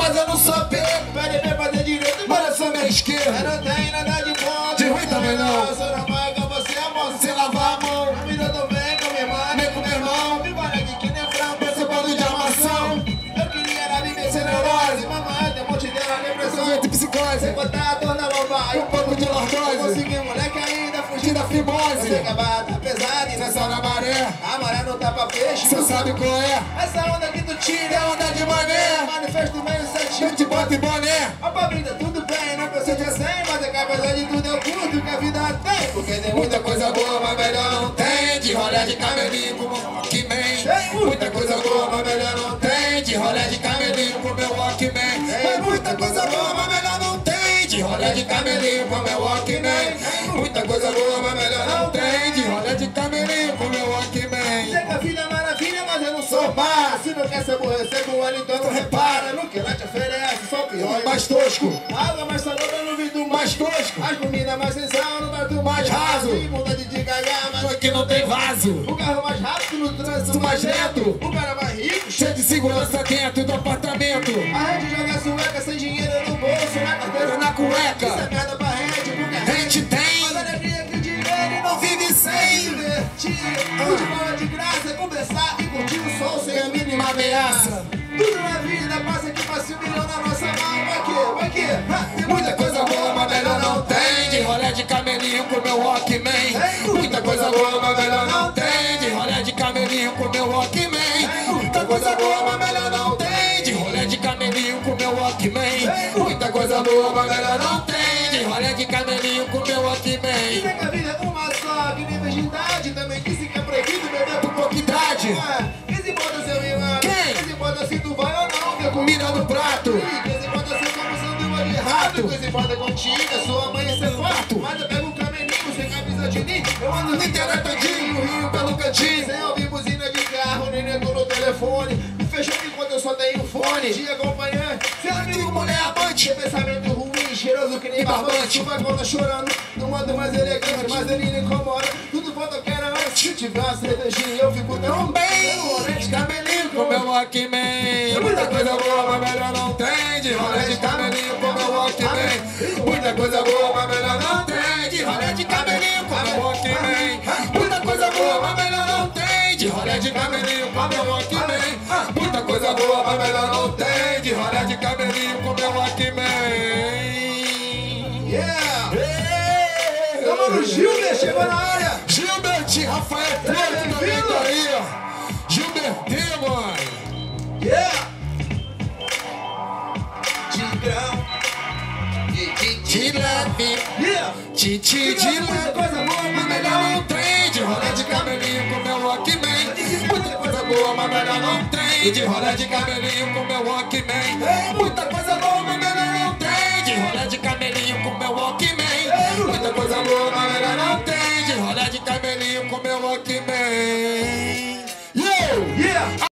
mas eu não sou pego. Pede bem fazer direito, Mas eu sou minha esquerda. Eu não tenho nada de bom. De ruim também não. Eu sou normal com você, amor. Se lavar a mão, A vida do bem com minha irmã, nem com meu irmão. Me vale aqui que nem frango, Esse bando de armação. Eu queria era viver sem neurose. Mamãe, tem um monte dela, depressão. Gente, psicose. Sem botar a dor na lombar. Um pouco de lordose. Consegui, moleque ainda, fugir da fimose. Você acabar, tá e hora maré, A maré não tá pra peixe. cê sabe qual é. Essa onda que tu tira É onda de mané. Manifesto meio certinho. Eu te boto em boné. A pobrinha, tudo bem, não precisa de 100, mas é que apesar de tudo eu curto que a vida tem. Porque tem Muita coisa boa, mas melhor não tem. De rolé de camelinho com meu Walkman. Muita coisa boa, mas melhor não tem. De rolé de camelinho com meu Walkman. Mas muita coisa boa, mas melhor não tem. De rolé de camelinho com meu Walkman. Muita coisa boa, mas melhor não tem. Então não repara. No que ela te oferece, só o pior. Mais tosco, Água mais salada no vidro mais tosco. As meninas mais sensal, no quarto mais raso. E vontade de cagar, mas Aqui não tem vaso. o carro mais rápido no trânsito Mais lento. O cara mais rico, Cheio de segurança dentro do apartamento. A gente joga sueca sem dinheiro no bolso, na carteira, Na cueca. Isso é merda pra rede, porque a gente tem. Mas a alegria que dinheiro e não vive se sem. divertir. Futebol é de graça, conversar e curtir o sol sem a mínima ameaça. Tudo na vida passa que passa um milhão na nossa mão. Vai que, vai que. Ha, tem Muita coisa boa, mas melhor não tem. De rolé de camelinho com meu Walkman. Muita coisa boa, mas melhor não tem. De rolé de camelinho com meu Walkman. Muita coisa boa, mas melhor não tem. De rolé de camelinho com meu Walkman. Muita coisa boa, mas melhor não tem. De rolé de camelinho com meu Walkman. Dizem que a vida é uma só, que nem virgindade. Também disse que é proibido beber por Pouca idade. Quem se importa contigo, é sua mãe e seu quarto. Mas eu pego um camelinho sem camisa de ninho. Eu ando no Niterói todinho, no Rio pelo cantinho. Sem ouvir buzina de carro, nem nego no telefone. Me fechou enquanto eu só tenho fone. De acompanhante, seu amigo, mulher amante. Tem pensamento ruim, cheiroso que nem barbante. Tu vai conta chorando, no modo mais elegante, mas ele não incomoda. Tudo quanto eu quero antes. Se tiver uma cervejinha, eu fico tão bem. Rolê de camelinho com meu Walkman. Muita coisa boa, mas melhor não tem. De rolé de camelinho coisa boa, mas melhor não tem. De rolé de camelinho com meu Walkman. Muita coisa boa, mas melhor não tem. De rolé de camelinho com meu Walkman. Muita coisa boa, mas melhor não tem. De rolé de camelinho com meu Walkman. Yeah! Ei! Meu mano Gilber chegou na área. Gilbert, Rafael Preto também tá aí, ó. Gilbertinho, mãe. Yeah! de leve. Yeah. Titi de leve. coisa boa, mas melhor não trem de de cabelinho com meu Walkman. Muita coisa boa, mas melhor não trem de de cabelinho com meu Walkman. Muita coisa boa, mas melhor não trem de de cabelinho com meu Walkman. Muita coisa boa, mas melhor não trem de de cabelinho com meu Walkman. Yeah, Yeah!